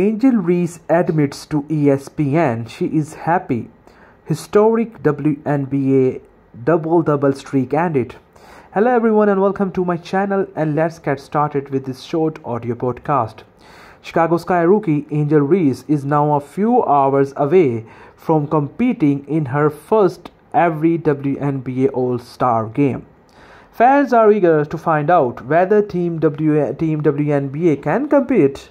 Angel Reese admits to ESPN she is happy. Historic WNBA double double streak ended. Hello everyone and welcome to my channel and let's get started with this short audio podcast. Chicago Sky rookie Angel Reese is now a few hours away from competing in her first every WNBA All-Star game. Fans are eager to find out whether Team, w- Team WNBA can compete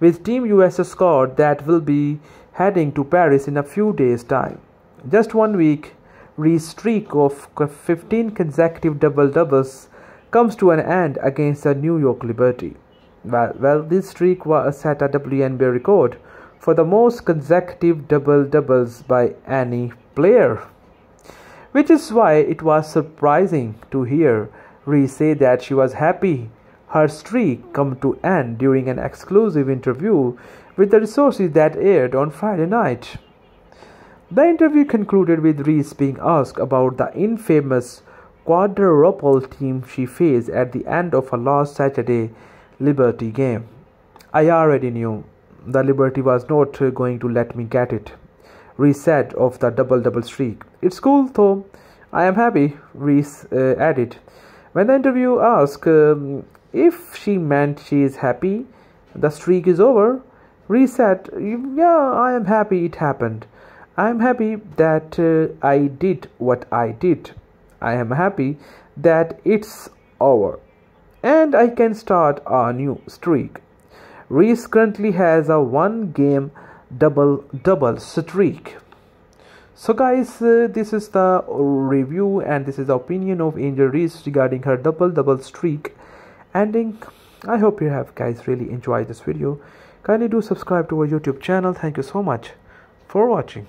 with Team USA squad that will be heading to Paris in a few days' time. Just one week, Reese's streak of 15 consecutive double doubles comes to an end against the New York Liberty. Well, well, this streak was set a WNBA record for the most consecutive double doubles by any player. Which is why it was surprising to hear Reese say that she was happy her streak come to end during an exclusive interview with the resources that aired on Friday night. The interview concluded with Reese being asked about the infamous quadruple team she faced at the end of her last Saturday Liberty game. I already knew the Liberty was not going to let me get it. Reese said of the double double streak. It's cool though. I am happy, Reese uh, added. When the interview asked um, if she meant she is happy, the streak is over, Reset. Yeah, I am happy it happened. I am happy that uh, I did what I did. I am happy that it's over. And I can start a new streak. Reese currently has a one game double double streak. So guys, uh, this is the review and this is the opinion of Angel Reese regarding her double double streak ending. I hope you have guys really enjoyed this video. Kindly do subscribe to our YouTube channel. Thank you so much for watching.